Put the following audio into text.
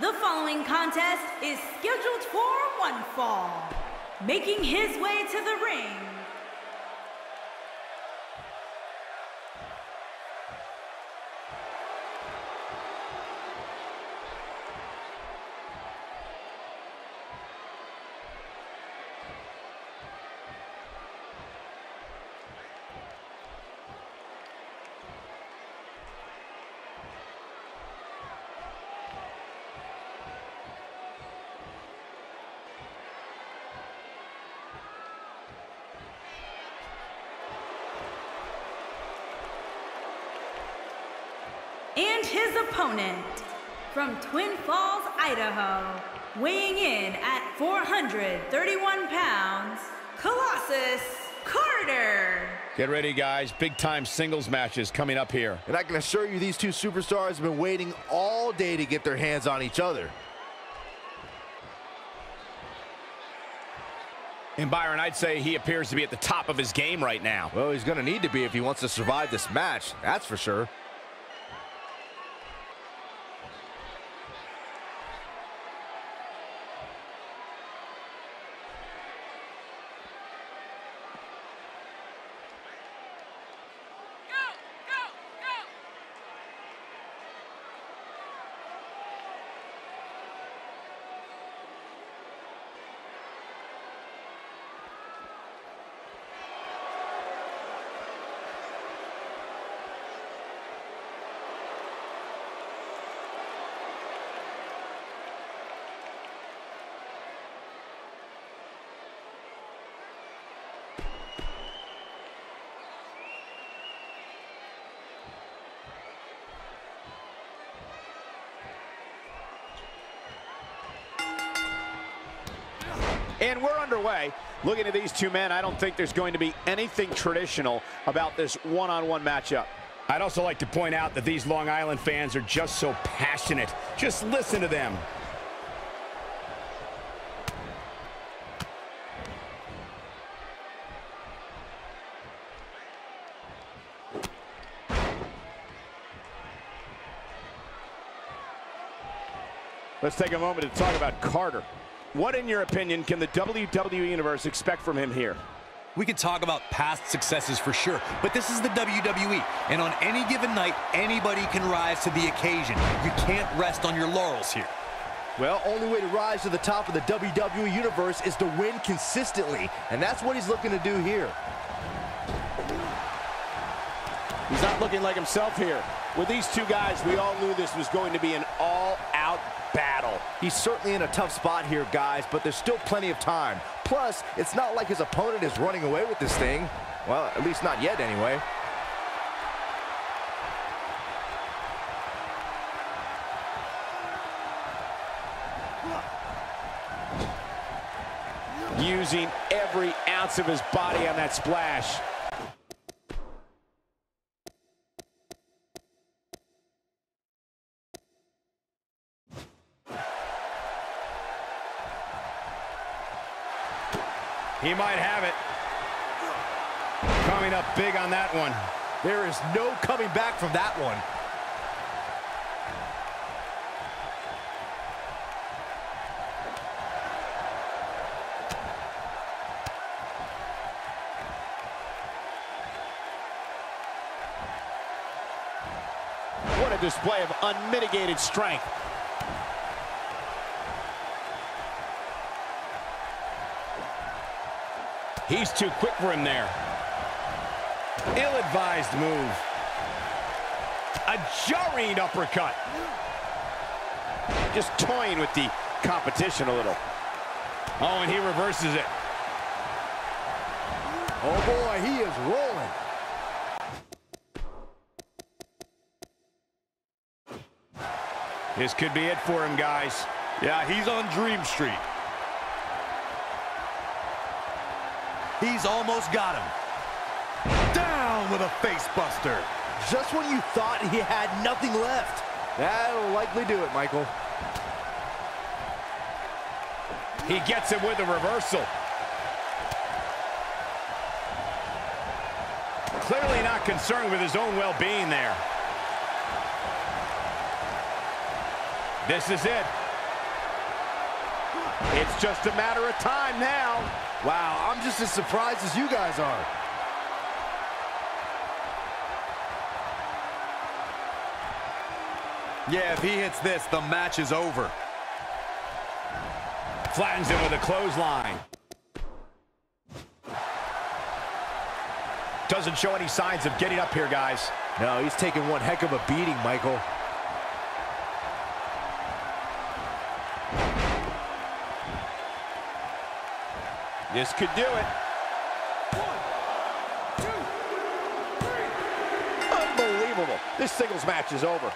The following contest is scheduled for one fall. Making his way to the ring his opponent from Twin Falls, Idaho, weighing in at 431 pounds, Colossus Carter. Get ready, guys. Big time singles matches coming up here. And I can assure you these two superstars have been waiting all day to get their hands on each other. And Byron, I'd say he appears to be at the top of his game right now. Well, he's going to need to be if he wants to survive this match, that's for sure. And we're underway. Looking at these two men, I don't think there's going to be anything traditional about this one-on-one -on -one matchup. I'd also like to point out that these Long Island fans are just so passionate. Just listen to them. Let's take a moment to talk about Carter. What, in your opinion, can the WWE Universe expect from him here? We can talk about past successes for sure, but this is the WWE, and on any given night, anybody can rise to the occasion. You can't rest on your laurels here. Well, only way to rise to the top of the WWE Universe is to win consistently, and that's what he's looking to do here. He's not looking like himself here. With these two guys, we all knew this was going to be an all-out battle. He's certainly in a tough spot here, guys, but there's still plenty of time. Plus, it's not like his opponent is running away with this thing. Well, at least not yet, anyway. Using every ounce of his body on that splash. He might have it. Coming up big on that one. There is no coming back from that one. What a display of unmitigated strength. He's too quick for him there. Ill-advised move. A jarring uppercut. Just toying with the competition a little. Oh, and he reverses it. Oh boy, he is rolling. This could be it for him, guys. Yeah, he's on Dream Street. He's almost got him. Down with a facebuster. Just when you thought he had nothing left. That'll likely do it, Michael. He gets him with a reversal. Clearly not concerned with his own well-being there. This is it. It's just a matter of time now. Wow, I'm just as surprised as you guys are. Yeah, if he hits this, the match is over. Flattens him with a clothesline. Doesn't show any signs of getting up here, guys. No, he's taking one heck of a beating, Michael. This could do it. Unbelievable. This singles match is over.